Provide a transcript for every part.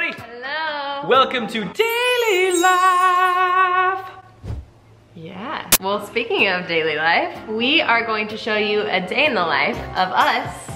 everybody. Hello. Welcome to Dayley Life. Yeah. Well, speaking of daily life, we are going to show you a day in the life of us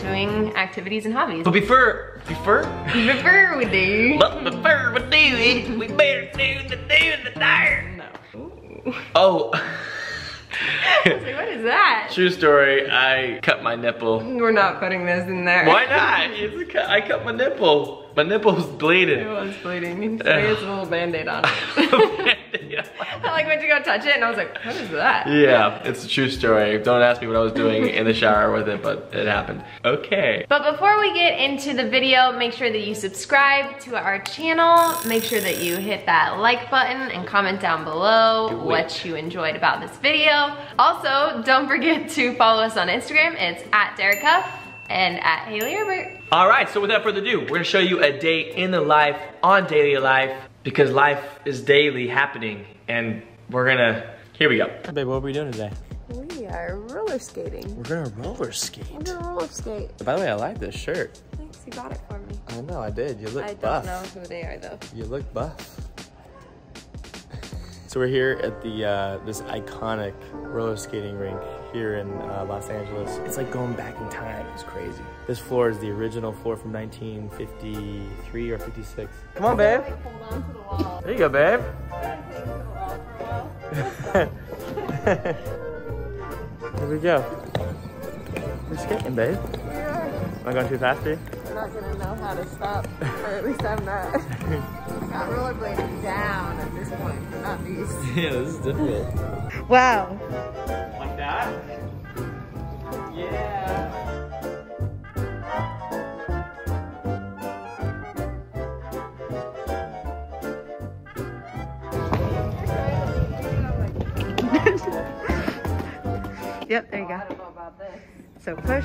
doing activities and hobbies. But before, before, Before we do. but before we do it, we better do the do the dire. No. Oh. I was like, what is that? True story, I cut my nipple. We're not putting this in there. Why not? It's a cut, I cut my nipple. My nipple's bleeding. It was bleeding. So it's a little band-aid on it. I like went to go touch it and I was like, what is that? yeah, it's a true story. Don't ask me what I was doing in the shower with it, but it happened. Okay. But before we get into the video, make sure that you subscribe to our channel. Make sure that you hit that like button and comment down below Do what you enjoyed about this video. Also, don't forget to follow us on Instagram. It's at Derek Hough and at Hayley Erbert. All right, so without further ado, we're gonna show you a day in the life on daily life because life is daily happening and we're gonna, here we go. Babe, what are we doing today? We are roller skating. We're gonna roller skate. gonna roller skate. By the way, I like this shirt. Thanks, you got it for me. I know, I did. You look buff. I don't know who they are though. You look buff. so we're here at the uh, this iconic roller skating rink here in uh, Los Angeles. It's like going back in time. It's crazy. This floor is the original floor from 1953 or 56. Come on, babe. Hold on to the wall. There you go, babe. Here we go. We're skating, babe. Am I going too fast here? I'm not gonna know how to stop, or at least I'm not. I got rollerblading down at this point, but not these. yeah, this is difficult. Wow. Yeah. Yep, there you go. So push.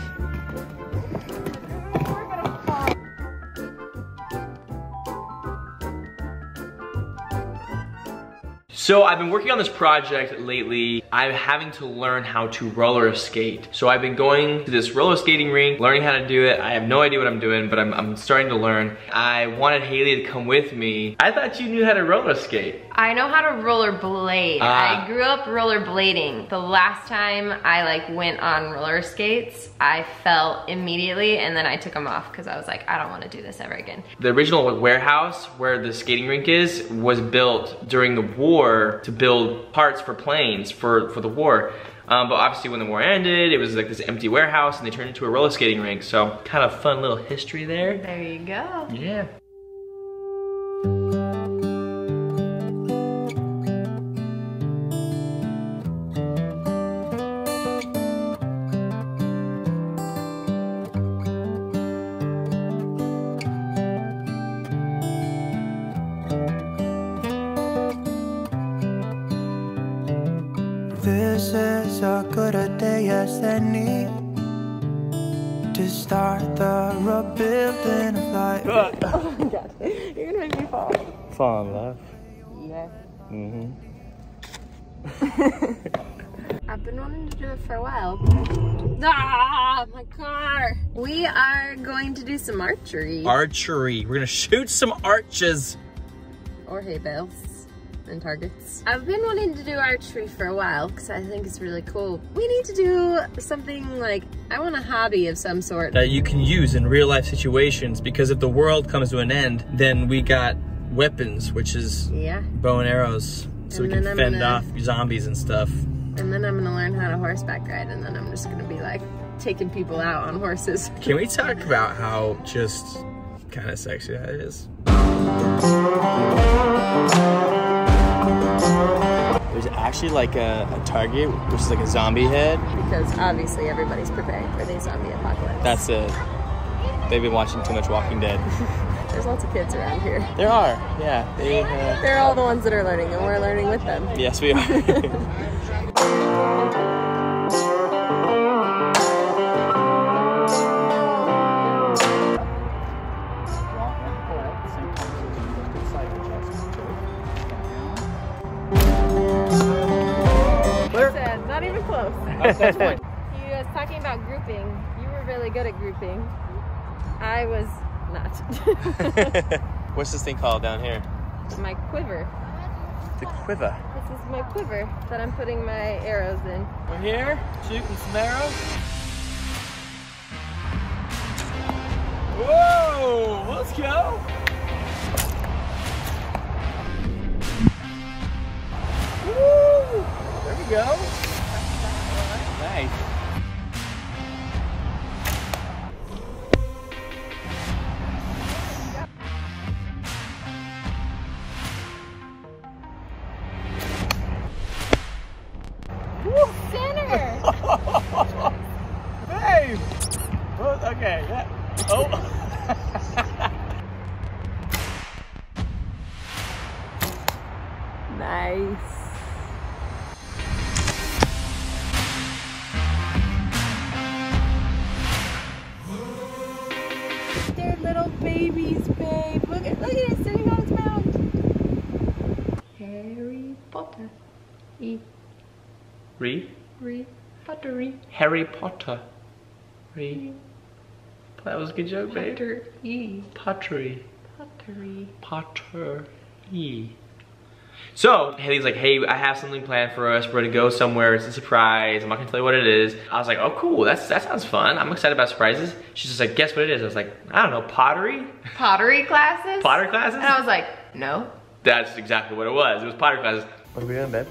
So I've been working on this project lately. I'm having to learn how to roller skate. So I've been going to this roller skating rink, learning how to do it. I have no idea what I'm doing, but I'm, I'm starting to learn. I wanted Hayley to come with me. I thought you knew how to roller skate. I know how to rollerblade. Ah. I grew up rollerblading. The last time I like went on roller skates, I fell immediately and then I took them off because I was like, I don't want to do this ever again. The original warehouse where the skating rink is was built during the war to build parts for planes for, for the war. Um, but obviously when the war ended, it was like this empty warehouse and they turned it into a roller skating rink. So kind of fun little history there. There you go. Yeah. This is a good a day as any to start the rebuilding of life. oh my god, You're gonna make me fall. Fall in love. Yeah. Mm-hmm. I've been wanting to do it for a while. Ah, my car. We are going to do some archery. Archery. We're gonna shoot some arches. or hay bales and targets. I've been wanting to do archery for a while because I think it's really cool. We need to do something like, I want a hobby of some sort. That you can use in real life situations because if the world comes to an end, then we got weapons, which is Yeah. bow and arrows. So we can I'm fend gonna- off zombies and stuff. And then I'm gonna learn how to horseback ride and then I'm just gonna be like taking people out on horses. Can we talk about how just kind of sexy that is? There's actually like a, a target, which is like a zombie head. Because obviously everybody's preparing for the zombie apocalypse. That's it. They've been watching too much Walking Dead. There's lots of kids around here. There are, yeah. They, uh, They're all the ones that are learning and we're learning with them. yes, we are. that's fine. He was talking about grouping. You were really good at grouping. I was not. What's this thing called down here? my quiver. The quiver. This is my quiver that I'm putting my arrows in. We're here shooting some arrows. Whoa! Let's go! Woo! There we go. Babies, babe. Look at look at it sitting on its mound. Harry Potter. E. Re? Harry Pottery. Harry Potter. Re? That was a good joke, babe. Potter E. Pottery. Pottery. Potter. E. So Hayley's like, hey, I have something planned for us. We're gonna go somewhere. It's a surprise. I'm not gonna tell you what it is. I was like, oh, cool. That's that sounds fun. I'm excited about surprises. She's just like, guess what it is? I was like, I don't know, pottery, Pottery classes? pottery classes. And I was like, no. That's exactly what it was. It was pottery classes. What are we doing, babe?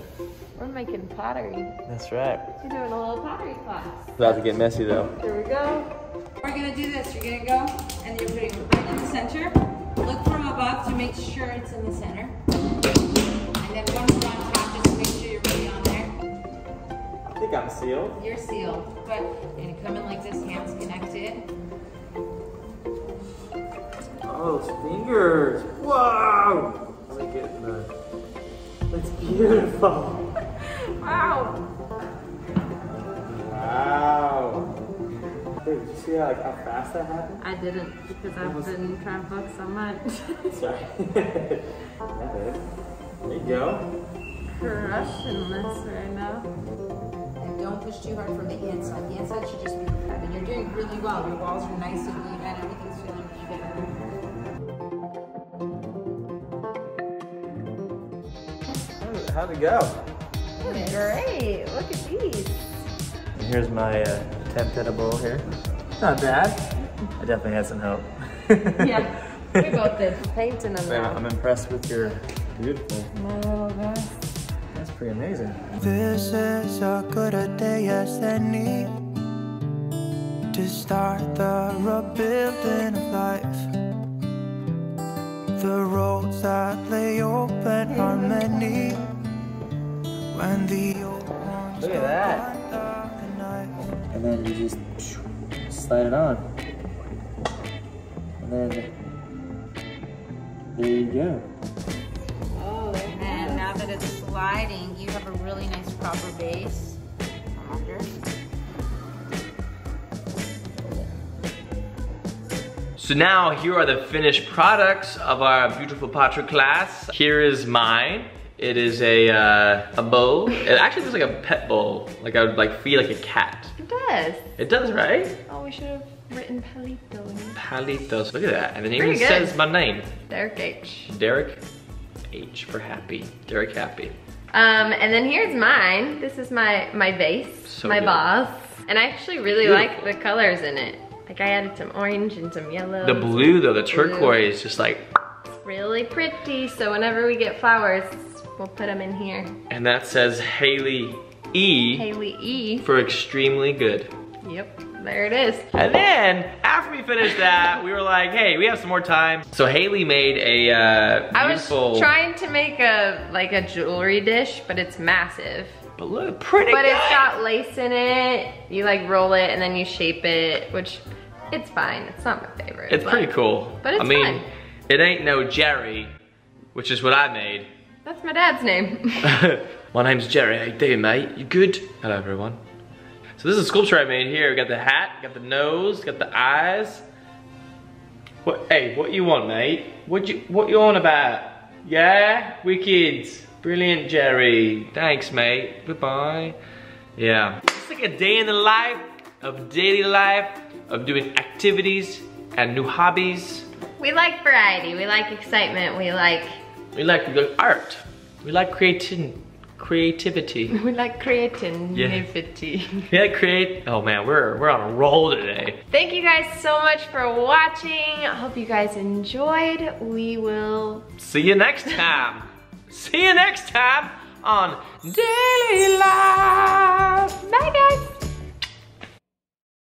We're making pottery. That's right. We're doing a little pottery class. About to get messy though. Here we go. We're gonna do this. You're gonna go and you're putting it right in the center. Look from above to make sure it's in the center. And then one more on top, just make sure you're really on there. I think I'm sealed. You're sealed. Good. And you come in like this, hands connected. Oh, those fingers. Whoa! Let me get the. That's beautiful. Wow. Wow. Dude, did you see how, like, how fast that happened? I didn't because I've been trying to book so much. Sorry. yeah. There you go. Crushing this right now. And don't push too hard from the inside. The inside should just be and You're doing really well. Your walls are nice and even. Everything's feeling even. How'd- How'd it go? Great. Look at these. And here's my uh, attempt at a bowl here. Not bad. I definitely had some help. Yeah. We both did. Painting them Man, now. I'm impressed with your beautiful. My little guy. That's pretty amazing. This is a good a day as any to start the rebuilding of life. The roads that lay open are many when the old ones Look at that. find the knife. And then you just slide it on. And then there you go. And now that it's sliding, you have a really nice proper base. So now here are the finished products of our beautiful pottery class. Here is mine. It is a uh, a bowl. It actually looks like a pet bowl. Like I would like feed like a cat. It does. It does, right? Oh, we should have written Palito in it. Palitos. Look at that. And then it Pretty even good. says my name. Derek H. Derek H for happy. Derek Happy. Um, and then here's mine. This is my my vase, So my good. vase, and I actually really Beautiful. like the colors in it. Like I added some orange and some yellow. The blue though, the Blue. turquoise, just like, Really pretty. So whenever we get flowers, we'll put them in here. and that says Hayley E Hayley E. for extremely good. Yep, there it is. And then after we finished that, we were like, hey, we have some more time. So Hayley made a uh, I was trying to make a like a jewelry dish, but it's massive. but look, pretty But good. it's got lace in it. You like roll it and then you shape it, which it's fine. It's not my favorite. It's but pretty cool. but it's I mean, fun. it ain't no Jerry, which is what I made. That's my dad's name. My name's Jerry. How you doing, mate? You good? Hello, everyone. So this is a sculpture I made here. We got the hat, got the nose, got the eyes. What? Hey, what you want, mate? What you What you on about? Yeah, wicked, brilliant, Jerry. Thanks, mate. Goodbye. Yeah, it's like a day in the life of daily life of doing activities and new hobbies. We like variety, we like excitement, we like... We like art. We like creati creativity. We like creativity. We like create, oh man, we're, we're on a roll today. Thank you guys so much for watching. I hope you guys enjoyed. We will... See you next time. See you next time on Dayley Life. Bye guys!